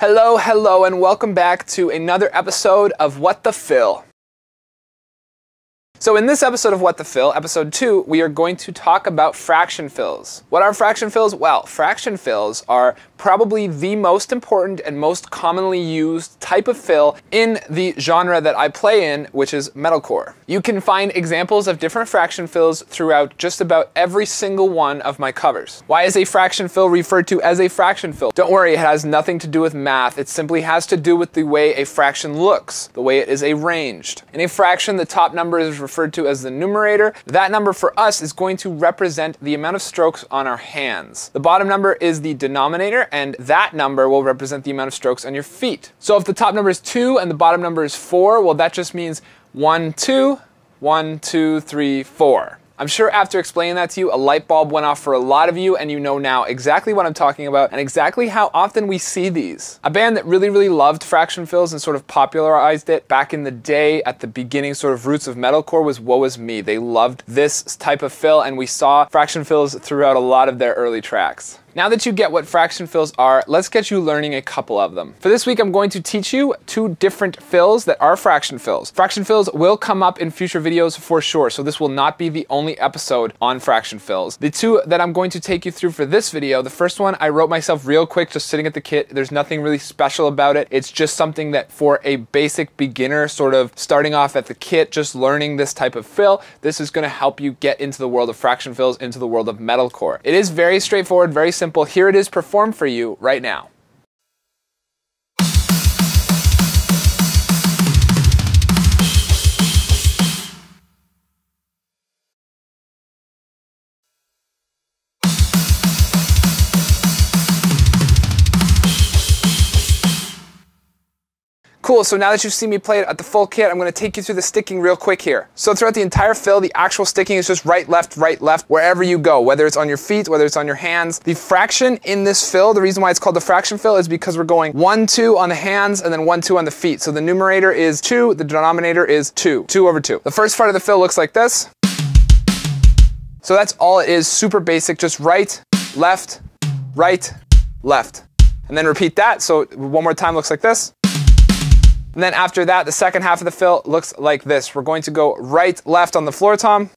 Hello, hello, and welcome back to another episode of What the Fill. So in this episode of What the Fill, episode 2, we are going to talk about fraction fills. What are fraction fills? Well, fraction fills are probably the most important and most commonly used type of fill in the genre that I play in, which is metalcore. You can find examples of different fraction fills throughout just about every single one of my covers. Why is a fraction fill referred to as a fraction fill? Don't worry, it has nothing to do with math. It simply has to do with the way a fraction looks, the way it is arranged. In a fraction, the top number is referred to as the numerator. That number for us is going to represent the amount of strokes on our hands. The bottom number is the denominator, and that number will represent the amount of strokes on your feet. So if the top number is 2 and the bottom number is 4, well, that just means 1, 2, 1, 2, 3, 4. I'm sure after explaining that to you, a light bulb went off for a lot of you, and you know now exactly what I'm talking about and exactly how often we see these. A band that really, really loved fraction fills and sort of popularized it back in the day at the beginning, sort of roots of metalcore, was Woe Is Me. They loved this type of fill, and we saw fraction fills throughout a lot of their early tracks. Now that you get what fraction fills are, let's get you learning a couple of them. For this week, I'm going to teach you two different fills that are fraction fills. Fraction fills will come up in future videos for sure, so this will not be the only episode on fraction fills. The two that I'm going to take you through for this video, the first one I wrote myself real quick just sitting at the kit. There's nothing really special about it. It's just something that for a basic beginner sort of starting off at the kit, just learning this type of fill, this is gonna help you get into the world of fraction fills, into the world of metalcore. It is very straightforward, very simple. Here it is performed for you right now. Cool, so now that you've seen me play it at the full kit, I'm gonna take you through the sticking real quick here. So throughout the entire fill, the actual sticking is just right, left, right, left, wherever you go, whether it's on your feet, whether it's on your hands. The fraction in this fill, the reason why it's called the fraction fill is because we're going one, two on the hands and then one, two on the feet. So the numerator is two, the denominator is two, two over two. The first part of the fill looks like this. So that's all it is, super basic, just right, left, right, left. And then repeat that, so one more time looks like this. And then after that, the second half of the fill looks like this. We're going to go right, left on the floor tom,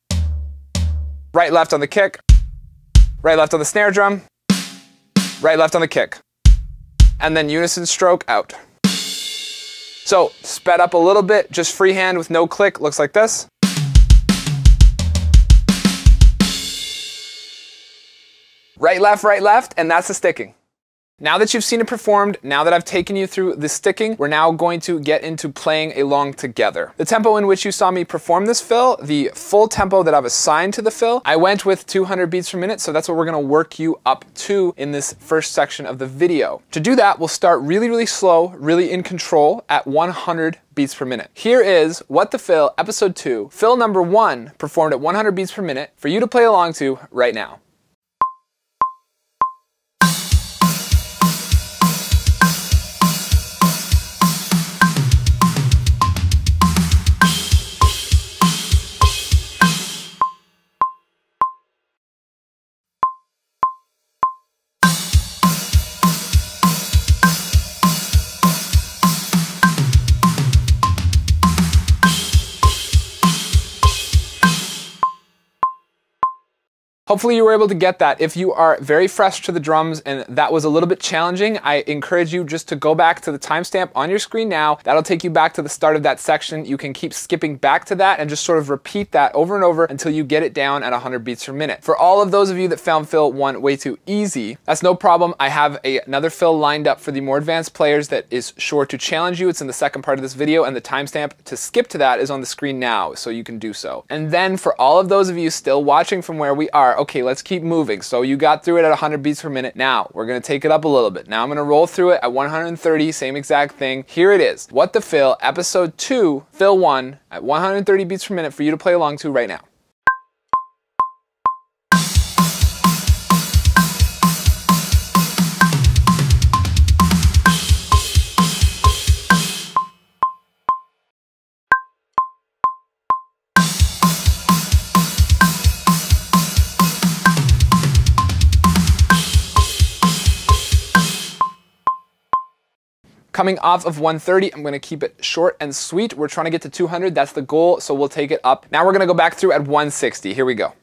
right, left on the kick, right, left on the snare drum, right, left on the kick, and then unison stroke out. So sped up a little bit, just freehand with no click, looks like this. Right, left, right, left, and that's the sticking. Now that you've seen it performed, now that I've taken you through the sticking, we're now going to get into playing along together. The tempo in which you saw me perform this fill, the full tempo that I've assigned to the fill, I went with 200 beats per minute, so that's what we're gonna work you up to in this first section of the video. To do that, we'll start really, really slow, really in control at 100 beats per minute. Here is What the Fill, episode 2, fill number 1, performed at 100 beats per minute, for you to play along to right now. Hopefully you were able to get that. If you are very fresh to the drums and that was a little bit challenging, I encourage you just to go back to the timestamp on your screen now. That'll take you back to the start of that section. You can keep skipping back to that and just sort of repeat that over and over until you get it down at 100 beats per minute. For all of those of you that found fill one way too easy, that's no problem. I have a, another fill lined up for the more advanced players that is sure to challenge you. It's in the second part of this video and the timestamp to skip to that is on the screen now, so you can do so. And then for all of those of you still watching from where we are, okay, let's keep moving. So you got through it at 100 beats per minute. Now we're gonna take it up a little bit. Now I'm gonna roll through it at 130, same exact thing. Here it is. What the Fill, episode two, fill one at 130 beats per minute for you to play along to right now. Coming off of 130, I'm gonna keep it short and sweet. We're trying to get to 200, that's the goal, so we'll take it up. Now we're gonna go back through at 160. Here we go.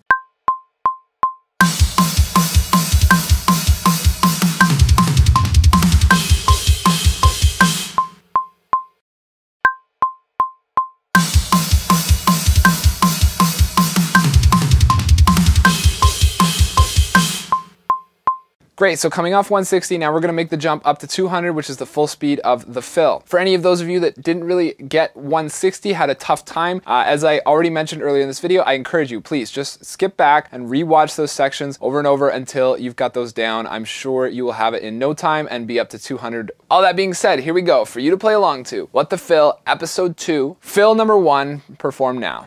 Great, so coming off 160, now we're gonna make the jump up to 200, which is the full speed of the fill. For any of those of you that didn't really get 160, had a tough time, uh, as I already mentioned earlier in this video, I encourage you, please just skip back and rewatch those sections over and over until you've got those down. I'm sure you will have it in no time and be up to 200. All that being said, here we go for you to play along to. What the Fill, episode two, fill number one, perform now.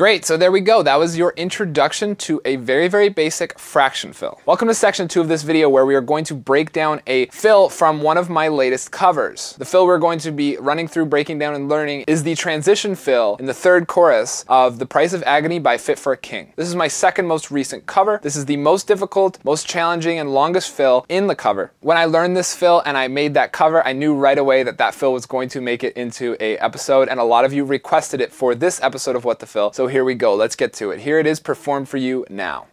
Great, so there we go. That was your introduction to a very, very basic fraction fill. Welcome to section two of this video where we are going to break down a fill from one of my latest covers. The fill we're going to be running through, breaking down, and learning is the transition fill in the third chorus of The Price of Agony by Fit for a King. This is my second most recent cover. This is the most difficult, most challenging, and longest fill in the cover. When I learned this fill and I made that cover, I knew right away that that fill was going to make it into a episode, and a lot of you requested it for this episode of What the Fill. So here we go. Let's get to it. Here it is performed for you now.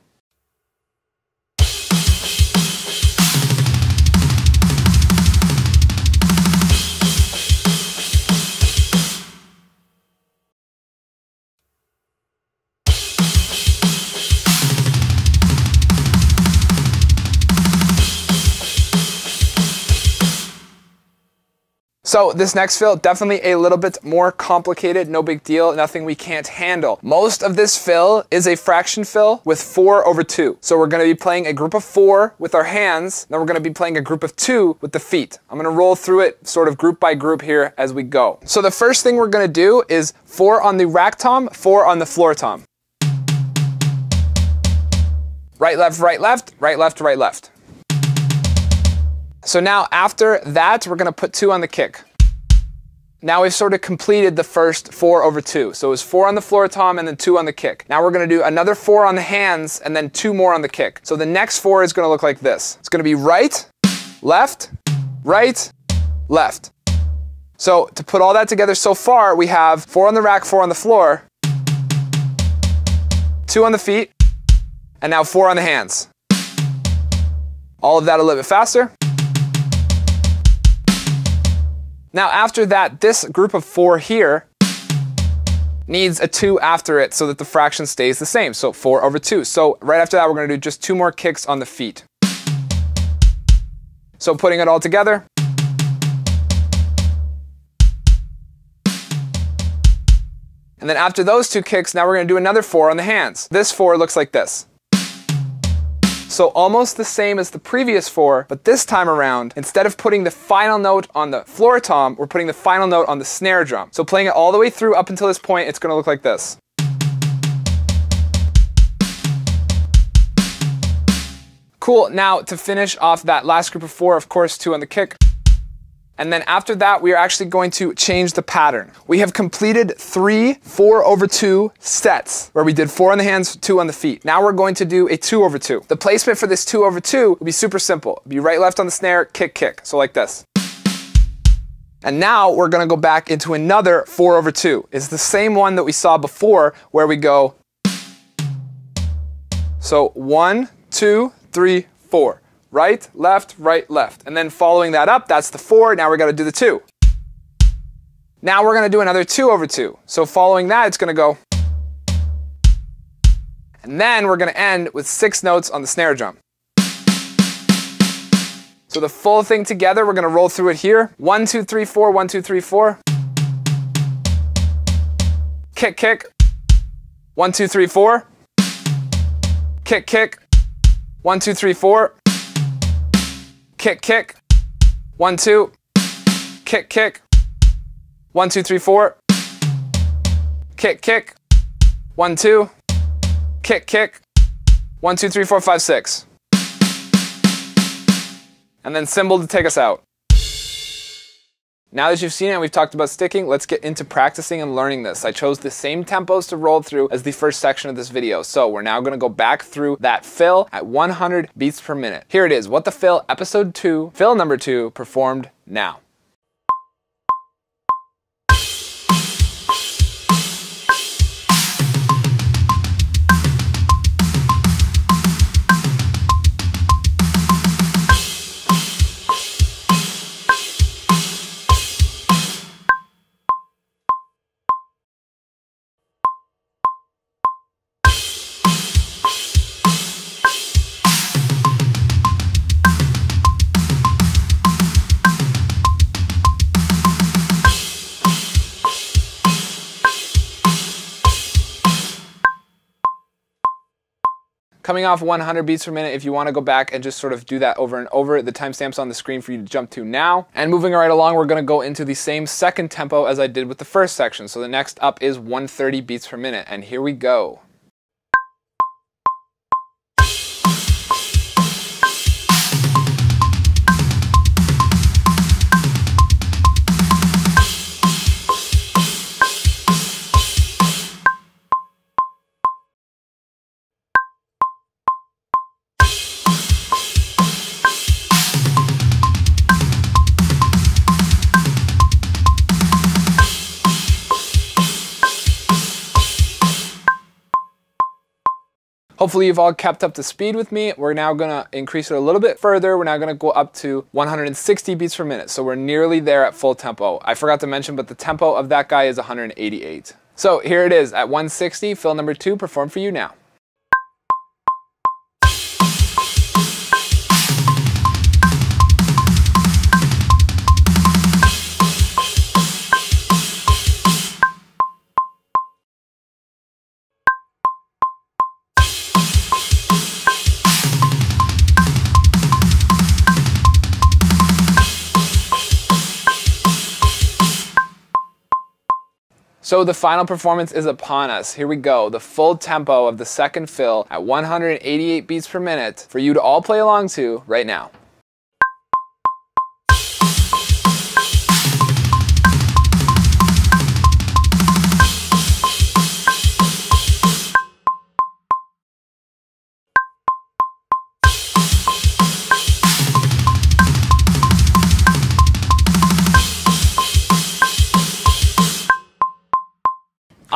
So this next fill, definitely a little bit more complicated, no big deal, nothing we can't handle. Most of this fill is a fraction fill with four over two. So we're gonna be playing a group of four with our hands, then we're gonna be playing a group of two with the feet. I'm gonna roll through it sort of group by group here as we go. So the first thing we're gonna do is four on the rack tom, four on the floor tom. Right, left, right, left, right, left, right, left. So now after that, we're gonna put two on the kick. Now we've sort of completed the first four over two. So it was four on the floor tom and then two on the kick. Now we're gonna do another four on the hands and then two more on the kick. So the next four is gonna look like this. It's gonna be right, left, right, left. So to put all that together so far, we have four on the rack, four on the floor, two on the feet, and now four on the hands. All of that a little bit faster. Now after that, this group of four here needs a two after it so that the fraction stays the same. So four over two. So right after that, we're gonna do just two more kicks on the feet. So putting it all together. And then after those two kicks, now we're gonna do another four on the hands. This four looks like this. So almost the same as the previous four, but this time around, instead of putting the final note on the floor tom, we're putting the final note on the snare drum. So playing it all the way through up until this point, it's gonna look like this. Cool, now to finish off that last group of four, of course, two on the kick. And then after that, we are actually going to change the pattern. We have completed three four over two sets where we did four on the hands, two on the feet. Now we're going to do a two over two. The placement for this two over two will be super simple. Be right, left on the snare, kick, kick. So like this. And now we're gonna go back into another four over two. It's the same one that we saw before where we go. So one, two, three, four. Right, left, right, left. And then following that up, that's the four. Now we're to do the two. Now we're going to do another two over two. So following that, it's going to go. And then we're going to end with six notes on the snare drum. So the full thing together, we're going to roll through it here. One, two, three, four, one, two, three, four. Kick, kick. One, two, three, four. Kick, kick. One, two, three, four kick, kick. One, two. Kick, kick. One, two, three, four. Kick, kick. One, two. Kick, kick. One, two, three, four, five, six. And then cymbal to take us out. Now that you've seen it and we've talked about sticking, let's get into practicing and learning this. I chose the same tempos to roll through as the first section of this video. So we're now gonna go back through that fill at 100 beats per minute. Here it is, What the Fill, episode two, fill number two, performed now. Coming off 100 beats per minute, if you want to go back and just sort of do that over and over, the timestamp's on the screen for you to jump to now. And moving right along, we're going to go into the same second tempo as I did with the first section. So the next up is 130 beats per minute, and here we go. Hopefully you've all kept up to speed with me. We're now gonna increase it a little bit further. We're now gonna go up to 160 beats per minute. So we're nearly there at full tempo. I forgot to mention, but the tempo of that guy is 188. So here it is at 160, fill number two, perform for you now. So the final performance is upon us. Here we go. The full tempo of the second fill at 188 beats per minute for you to all play along to right now.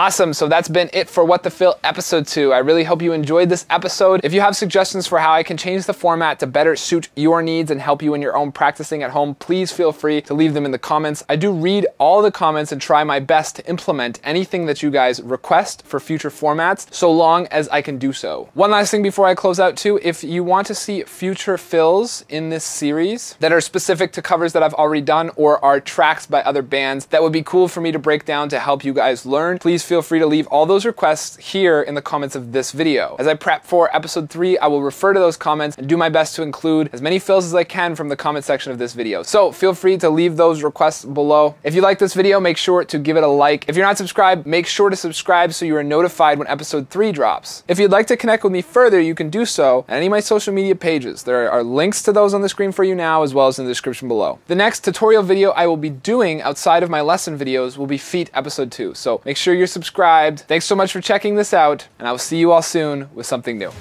Awesome. So that's been it for What the Fill episode two. I really hope you enjoyed this episode. If you have suggestions for how I can change the format to better suit your needs and help you in your own practicing at home, please feel free to leave them in the comments. I do read all the comments and try my best to implement anything that you guys request for future formats, so long as I can do so. One last thing before I close out too, if you want to see future fills in this series that are specific to covers that I've already done or are tracks by other bands that would be cool for me to break down to help you guys learn, please feel free to leave all those requests here in the comments of this video. As I prep for episode 3, I will refer to those comments and do my best to include as many fills as I can from the comment section of this video. So feel free to leave those requests below. If you like this video, make sure to give it a like. If you're not subscribed, make sure to subscribe so you are notified when episode 3 drops. If you'd like to connect with me further, you can do so at any of my social media pages. There are links to those on the screen for you now as well as in the description below. The next tutorial video I will be doing outside of my lesson videos will be feet episode 2. So make sure you're subscribed. Thanks so much for checking this out, and I will see you all soon with something new.